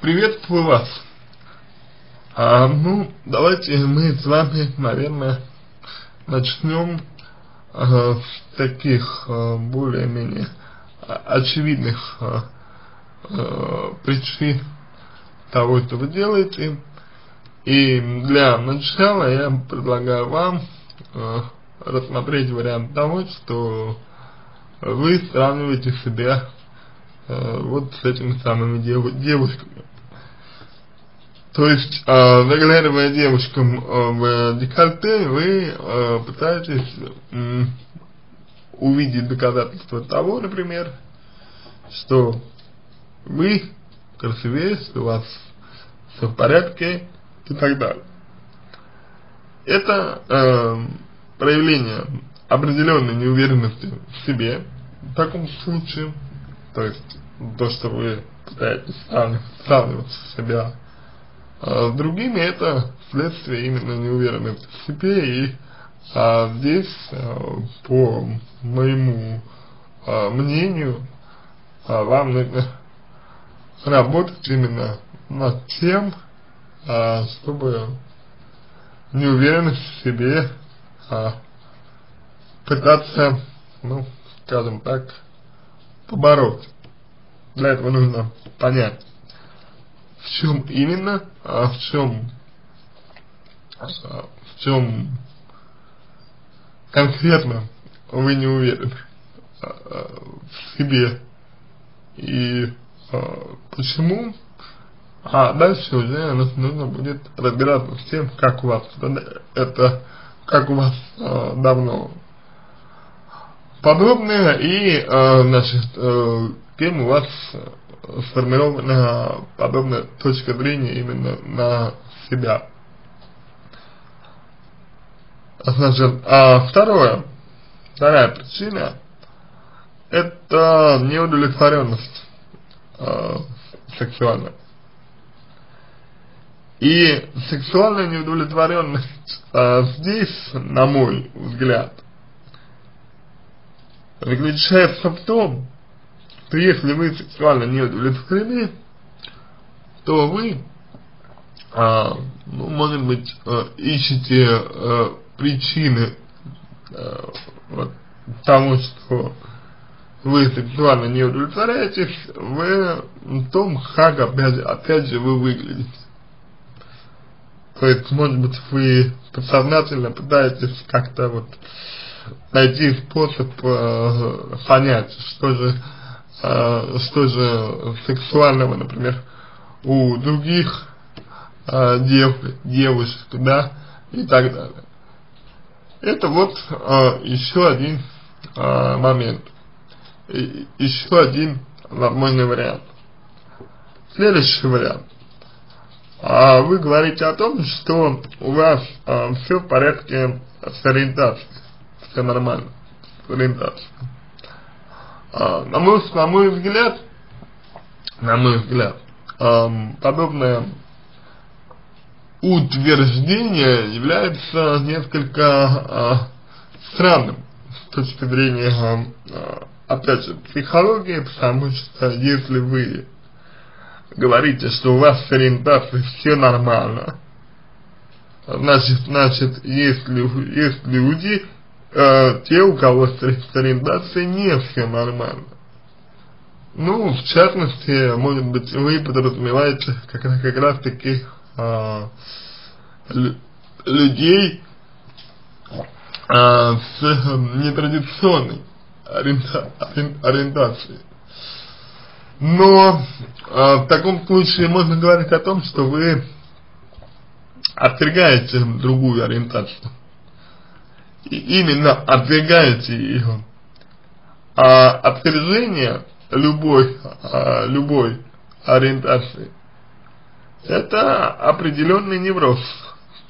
Приветствую вас. А, ну, давайте мы с вами, наверное, начнем а, с таких а, более-менее очевидных а, а, причин того, что вы делаете. И для начала я предлагаю вам а, рассмотреть вариант того, что вы сравниваете себя а, вот с этими самыми дев девушками. То есть, э, заглядывая девушкам э, в декольте, вы э, пытаетесь э, увидеть доказательства того, например, что вы красивее, что у вас все в порядке и так далее. Это э, проявление определенной неуверенности в себе в таком случае, то есть то, что вы пытаетесь сравнивать, сравнивать себя а с другими это следствие именно неуверенности в себе и а здесь, а, по моему а, мнению, а, вам нужно работать именно над тем, чтобы неуверенность в себе пытаться, ну, скажем так, побороть. Для этого нужно понять, в чем именно, а в чем, а в чем конкретно вы не уверены а, в себе? И а, почему, а дальше уже нужно будет разбираться с тем, как у вас это, как у вас а, давно подобное. И, а, значит, а, кем у вас сформирована подобная точка зрения именно на себя. Значит, а второе, вторая причина это неудовлетворенность э, сексуальная. И сексуальная неудовлетворенность э, здесь, на мой взгляд, заключается в том, что если вы сексуально не удовлетворены, то вы, а, ну, может быть, а, ищете а, причины а, вот, тому, что вы сексуально не удовлетворяетесь в том, как опять, опять же вы выглядите. То есть, может быть, вы подсознательно пытаетесь как-то вот найти способ э, понять, что же э, что же сексуального, например, у других э, дев, девушек, да, и так далее. Это вот э, еще один э, момент, и, еще один возможный вариант. Следующий вариант. А вы говорите о том, что у вас а, все в порядке с ориентацией, все нормально с ориентацией. А, на, мой, на мой взгляд, на мой взгляд, подобное утверждение является несколько э, странным с точки зрения, э, опять же, психологии, потому что если вы говорите, что у вас с ориентацией все нормально, значит, значит, если, есть люди, э, те, у кого с, ориентацией не все нормально. Ну, в частности, может быть, вы подразумеваете как, как раз таки э, людей э, с нетрадиционной ориента, ориентацией. Но э, в таком случае можно говорить о том, что вы отвергаете другую ориентацию именно отвергаете ее. А отвержение любой, а, любой ориентации это определенный невроз.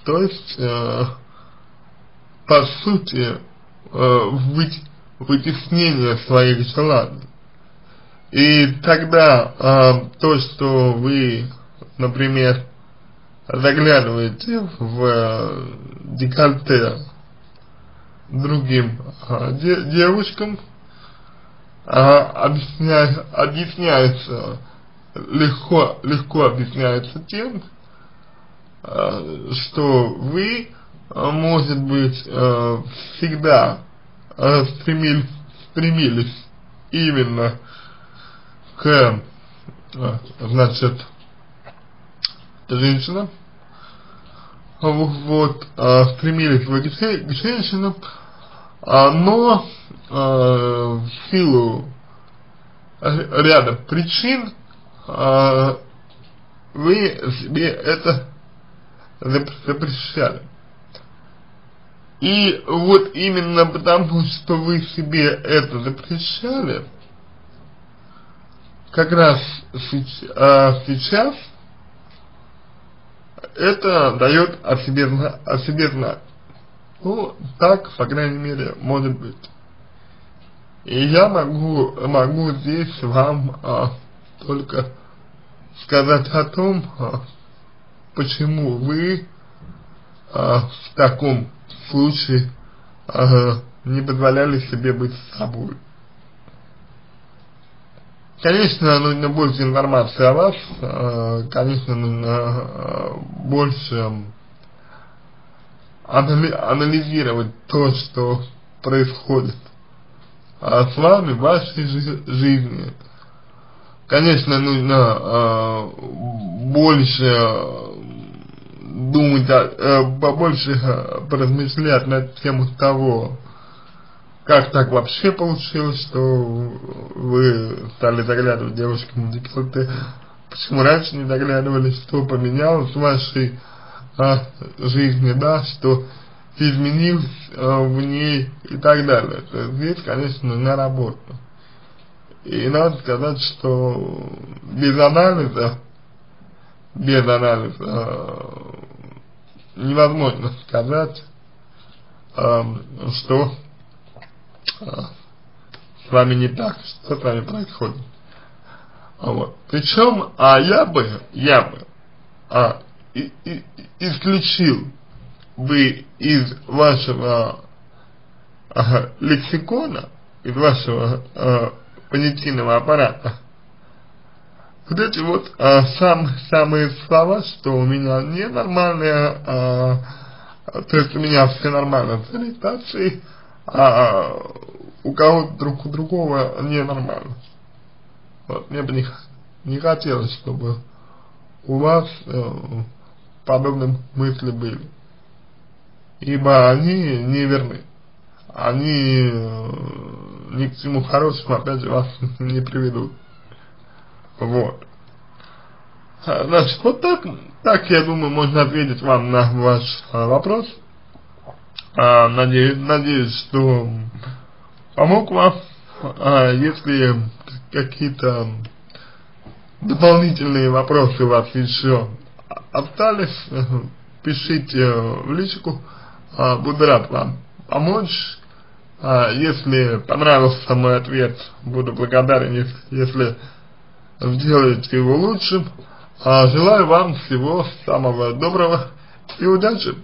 То есть, э, по сути, э, вытеснение своих желаний. И тогда э, то, что вы, например, заглядываете в декольте другим а, де, девушкам а, объясня, объясняется легко, легко объясняется тем, э, что вы, э, может быть, всегда стремились, стремились именно к, значит, женщинам, вот, стремились к, к женщинам, но э, в силу ряда причин э, вы себе это запрещали. И вот именно потому, что вы себе это запрещали, как раз сейчас это дает о себе, о себе знать. Ну, так, по крайней мере, может быть. И я могу, могу здесь вам а, только сказать о том, а, почему вы а, в таком случае а, не позволяли себе быть собой. Конечно, нужно больше информации о вас, э, конечно, нужно э, больше анализировать то, что происходит э, с вами в вашей жизни. Конечно, нужно больше думать, побольше поразмышлять на тему того, как так вообще получилось, что вы стали заглядывать девушкам в декреты? Почему раньше не заглядывали, что поменялось в вашей а, жизни, да, что изменилось а, в ней и так далее. То есть здесь, конечно, нужна работа. И надо сказать, что без анализа, без анализа а, невозможно сказать, а, что с вами не так, что с вами происходит. Вот. Причем, а я бы, я бы а, исключил бы из вашего лексикона, из вашего а, понятийного аппарата вот эти вот а, сам, самые слова, что у меня ненормальная, а, то есть у меня все нормально с ориентацией, а у кого-то друг у другого ненормально. Вот, мне бы не, не хотелось, чтобы у вас э, подобные мысли были. Ибо они не верны. Они э, ни к чему хорошему, опять же, вас не приведут. Вот. А, значит, вот так, так, я думаю, можно ответить вам на ваш а, вопрос. А, надеюсь, надеюсь, что помог вам. А, если какие-то дополнительные вопросы у вас еще остались, пишите в личку, а, буду рад вам помочь. А, если понравился мой ответ, буду благодарен, если сделаете его лучшим. А, желаю вам всего самого доброго и удачи!